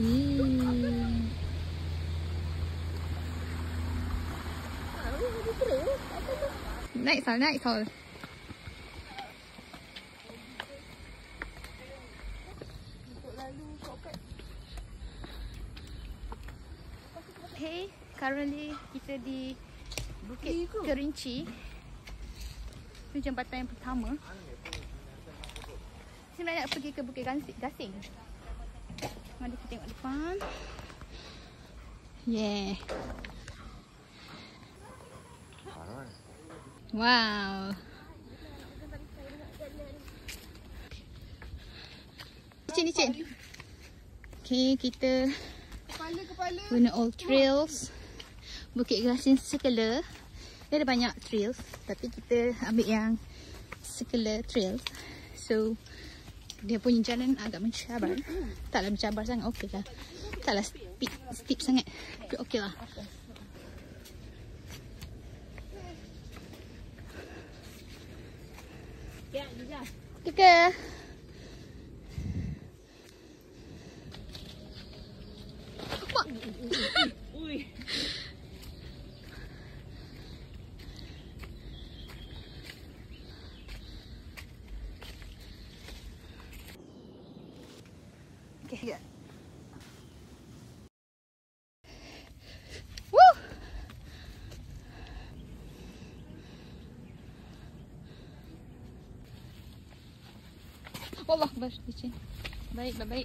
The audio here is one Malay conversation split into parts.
Hmm. Naik Sol, naik Sol. Okay, currently kita di Bukit Kerinci. Ini jambatan yang pertama. Saya nak pergi ke Bukit Gasing. Mari kita tengok depan. Yeah. Wow. Cik ni cik. Okay, kita Kepala kepala. guna all trails. Bukit Gasing Circular. Dia ada banyak trails. Tapi kita ambil yang Circular Trails. So, dia punya jalan agak mencabar. Taklah mencabar sangat. Okey lah. Taklah steep, steep sangat. Tapi okey lah. Tiga. Yeah. Woo! Allah bless you. Bye, bye.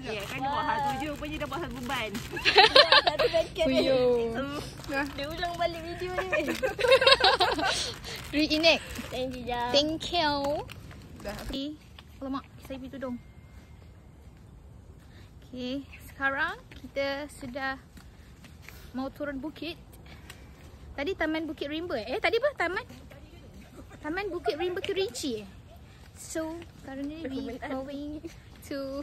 Baik. Okay, kan dia buat satu je, rupanya dah buat satu beban. Satu. Dia ulang balik video ni. Reenact. Thank you, Jam. Thank you. Okay. Alamak, saya pergi tudung. Okay, sekarang kita sudah mau turun bukit. Tadi Taman Bukit Rimba eh? Eh, tadi apa? Taman? Taman Bukit Rimba Kerinci eh? So, currently we going to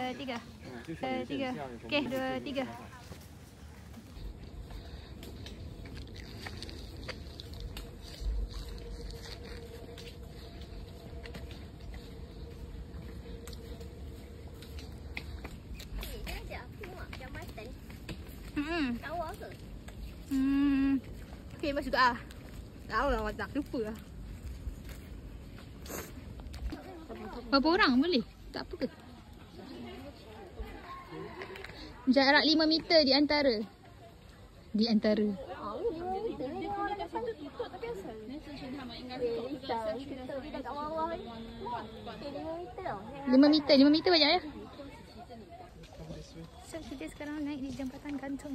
Uh, tiga. Uh, tiga. Okay, dua, tiga. Jambatan. Hmm. Tahu apa? Hmm. Okay, bas juga ah. Tahu lah watak lupa lah. Berapa orang boleh? Tak apa ke? Jarak 5 meter di antara. Di antara. Lima meter tau. 5 meter, 5 meter banyak ya? So kita sekarang naik di jambatan gantung.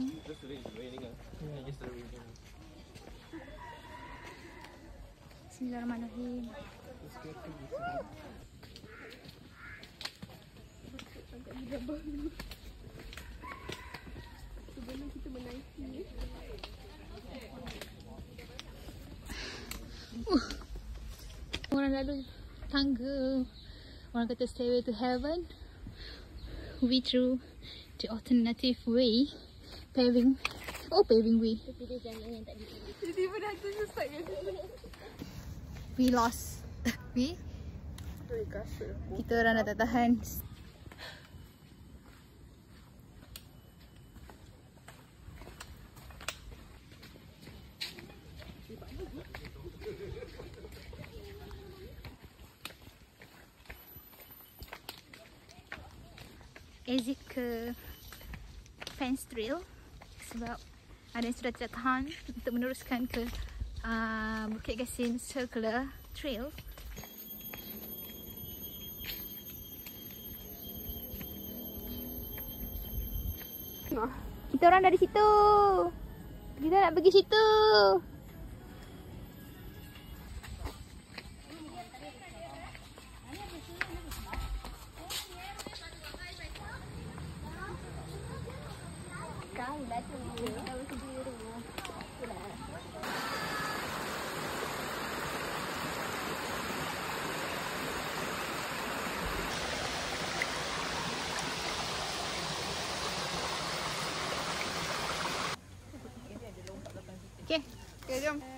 Bismillahirrahmanirrahim. Uh. Orang lalu tangga Orang kata stairway to heaven We through the alternative way Paving Oh paving way. Tiba-tiba dah tu susah ke? We lost. We? Kita orang dah tak tahan. Exit ke fence trail sebab ada yang sudah tidak tahan untuk meneruskan ke uh, Bukit Gasin Circular Trail. Kita orang dari situ. Kita nak pergi situ. Okay. Okay, jom.